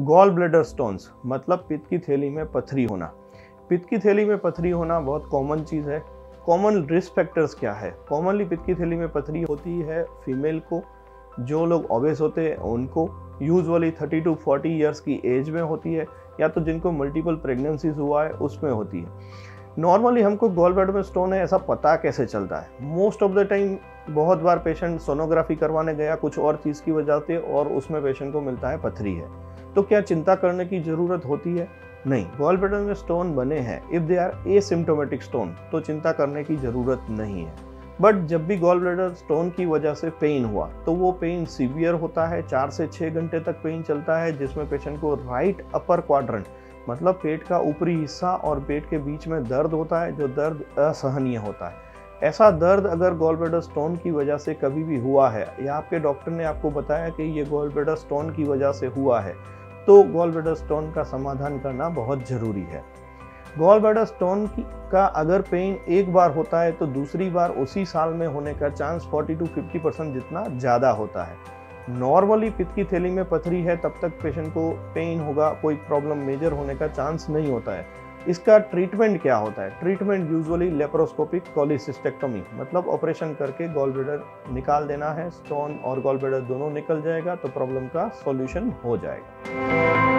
Gall bladder stones मतलब पित्त की थैली में पथरी होना। पित्त की थैली में पथरी होना बहुत कॉमन चीज़ है। कॉमन रिस्क फैक्टर्स क्या है? कॉमनली पित्त की थैली में पथरी होती है फीमेल को, जो लोग ऑबेस होते हैं उनको। यूजुअली 30 टू 40 इयर्स की एज में होती है, या तो जिनको मल्टीपल प्रेगनेंसीज हुआ है, उसमें होती है। नॉर्मली हमको गॉल ब्लैडर में स्टोन है, ऐसा पता कैसे चलता है? मोस्ट ऑफ़ द टाइम बहुत बार पेशेंट सोनोग्राफी करवाने गया, कुछ और चीज़ की वजह से और उसमें पेशेंट को मिलता है पथरी है। तो क्या चिंता करने की ज़रूरत होती है? नहीं। गॉल ब्लैडर में स्टोन बने हैं। If they are asymptomatic stone तो चिंता करने की ज़रूरत नहीं है। बट जब भी गॉल ब्लैडर स्टोन की वजह से पेन हुआ तो वो पेन सीवियर होता है। चार से छः घंटे तक पेन चलता है, जिसमें पेशेंट को राइट अपर क्वाड्रेंट मतलब पेट का ऊपरी हिस्सा और पेट के बीच में दर्द होता है, जो दर्द असहनीय होता है। ऐसा दर्द अगर गॉल ब्लेडर स्टोन की वजह से कभी भी हुआ है, या आपके डॉक्टर ने आपको बताया कि ये गॉल ब्लेडर स्टोन की वजह से हुआ है तो गोल ब्लेडर स्टोन का समाधान करना बहुत ज़रूरी है। गॉल ब्लेडर स्टोन की अगर पेन एक बार होता है तो दूसरी बार उसी साल में होने का चांस 40 टू 50 परसेंट जितना ज़्यादा होता है। नॉर्मली पित्त की थैली में पथरी है, तब तक पेशेंट को पेन होगा, कोई प्रॉब्लम मेजर होने का चांस नहीं होता है। इसका ट्रीटमेंट क्या होता है? ट्रीटमेंट यूजुअली लेप्रोस्कोपिक कॉलिसिस्टेक्टोमी मतलब ऑपरेशन करके गॉल ब्लेडर निकाल देना है स्टोन और गॉल ब्लेडर दोनों निकल जाएगा तो प्रॉब्लम का सॉल्यूशन हो जाएगा।